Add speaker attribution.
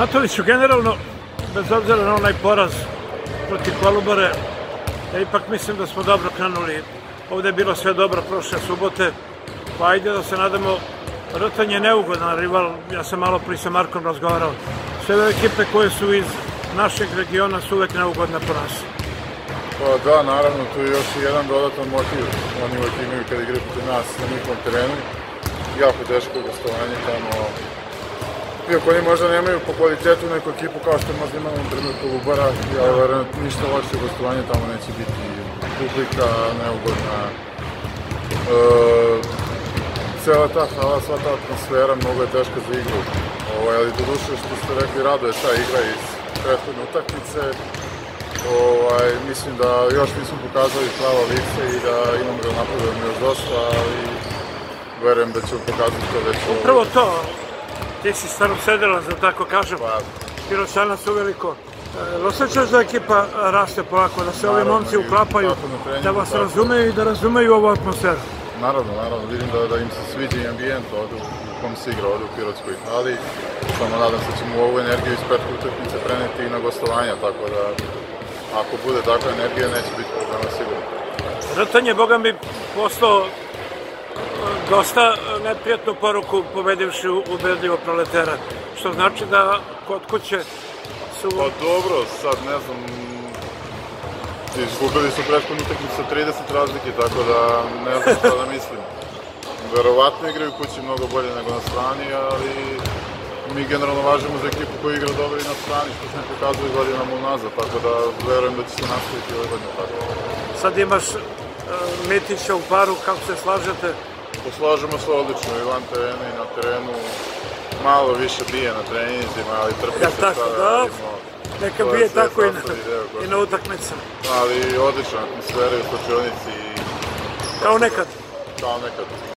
Speaker 1: Matoviću, generalno, bez obzira na onaj poraz protiv Kolubare, ja ipak mislim da smo dobro krenuli. Ovde je bilo sve dobro prošle subote, pa ajde da se nadamo, Rtan je neugodan rival, ja sam malo pri sa Markom razgovarao. Sve ove ekipe koje su iz našeg regiona su uvek neugodne po nas.
Speaker 2: Pa da, naravno, tu je još jedan dodatan motiv. Oni uvek imaju kad igraju protiv nas na njihovom terenu. Jako teško gostovanje tamo. Iako oni možda nemaju po kvalitetu neku ekipu kao što možda imamo na primjer Kolubara, ja verujem ništa loše gostovanje tamo neće biti publika neugodna. E, cela ta hala, sva ta atmosfera mnogo je teška za igru. Ovaj, ali do duše što ste rekli, rado je ta igra iz prethodne utakmice. Ovaj, mislim da još nismo pokazali prava lice i da imamo da napredujemo još dosta, ali verujem da ćemo pokazati to već...
Speaker 1: Prvo to, ti si stvarno sedela, da tako kažem.
Speaker 2: Pa,
Speaker 1: Piroćanac uveliko. E, Osjećaš da ekipa raste polako, da se ovi momci uklapaju, da vas
Speaker 2: tako.
Speaker 1: razumeju i da razumeju ovu atmosferu.
Speaker 2: Naravno, naravno, vidim da, da im se sviđa i ambijent ovde u, kom se igra ovde u Pirotskoj hali. Samo nadam se da ćemo ovu energiju iz petke utakmice preneti i na gostovanja, tako da ako bude takva energija neće biti problema sigurno.
Speaker 1: Rtan je, boga mi, poslao e, dosta neprijatnu poruku pobedivši ubedljivo proletera, što znači da kod kuće su...
Speaker 2: Pa dobro, sad ne znam, izgubili su prethodnu utakmicu sa 30 razlike, tako da ne znam šta da mislim. Verovatno igraju kući mnogo bolje nego na strani, ali mi generalno važimo za ekipu koja igra dobro i na strani, što smo pokazali godinama unazad, tako da verujem da će se nastaviti ove godine tako.
Speaker 1: Sad imaš e, Mitića u paru, kako se slažete?
Speaker 2: Poslažemo se odlično i van terena i na terenu, malo više bije na treninzima, ali trpi
Speaker 1: Ja
Speaker 2: se
Speaker 1: tako,
Speaker 2: šta
Speaker 1: da.
Speaker 2: radimo.
Speaker 1: Neka bije tako i na,
Speaker 2: deo
Speaker 1: i na utakmicama.
Speaker 2: Ali odlična atmosfera i u slučionici i
Speaker 1: Kao nekad.
Speaker 2: kao nekad.